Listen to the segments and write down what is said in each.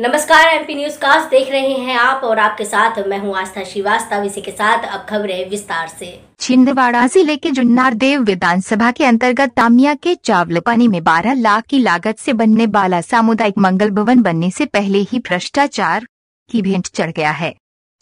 नमस्कार MP news cast देख रहे हैं आप और आपके साथ मैं हूँ आस्था श्रीवास्तव। इसी के साथ अब खबरें विस्तार से। छिंदवाड़ा ज़िले के जुन्नार देव विधानसभा के अंतर्गत तामिया के चावलपानी में 12 लाख की लागत से बनने वाला सामुदायिक मंगल भवन बनने से पहले ही भ्रष्टाचार की भेंट चढ़ गया है।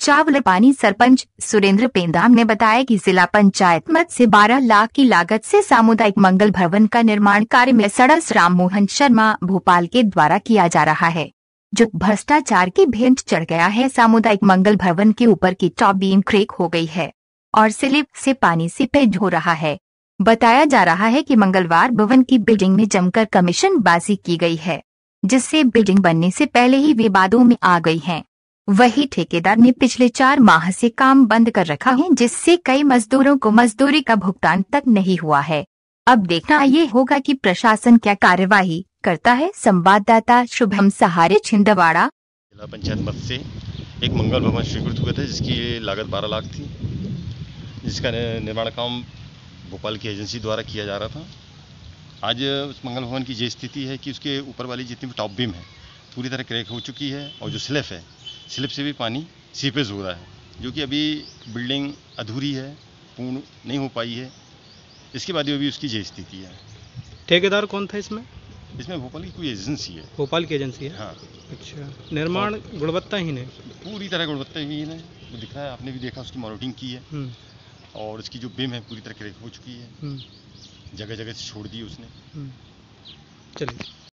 चावलपानी सरपंच सुरेंद्र पेंदाम ने बताया कि जिला पंचायत मत से 12 लाख की लागत से सामुदायिक मंगल भवन का निर्माण कार्य में सड़स राम मोहन शर्मा भोपाल के द्वारा किया जा रहा है। जो भ्रष्टाचार की भेंट चढ़ गया है, सामुदायिक मंगल भवन के ऊपर की टॉप बीम क्रेक हो गई है और स्लिप से पानी सीपेज हो रहा है। बताया जा रहा है कि मंगलवार भवन की बिल्डिंग में जमकर कमीशन बाजी की गई है, जिससे बिल्डिंग बनने से पहले ही विवादों में आ गई है। वही ठेकेदार ने पिछले चार माह से काम बंद कर रखा है, जिससे कई मजदूरों को मजदूरी का भुगतान तक नहीं हुआ है। अब देखना ये होगा कि प्रशासन क्या कार्यवाही करता है। संवाददाता शुभम सहारे छिंदवाड़ा। जिला पंचायत मत से एक मंगल भवन स्वीकृत हुए थे जिसकी लागत 12 लाख थी जिसका निर्माण काम भोपाल की एजेंसी द्वारा किया जा रहा था। आज उस मंगल भवन की ये स्थिति है कि उसके ऊपर वाली जितनी भी टॉप बीम है पूरी तरह क्रैक हो चुकी है और जो स्लिप है स्लिप से भी पानी सीपेज हो रहा है जो कि अभी बिल्डिंग अधूरी है पूर्ण नहीं हो पाई है। इसके बाद भी उसकी ये स्थिति है। ठेकेदार कौन था इसमें? इसमें भोपाल की कोई एजेंसी है। भोपाल की एजेंसी है? हाँ। अच्छा। निर्माण गुणवत्ता ही है? पूरी तरह गुणवत्ताहीन है। वो दिख रहा है आपने भी देखा उसकी मॉनिटरिंग की है। हम्म, और उसकी जो बिम है पूरी तरह क्रेक हो चुकी है। हम्म, जगह जगह से छोड़ दी उसने। हम्म। चलिए।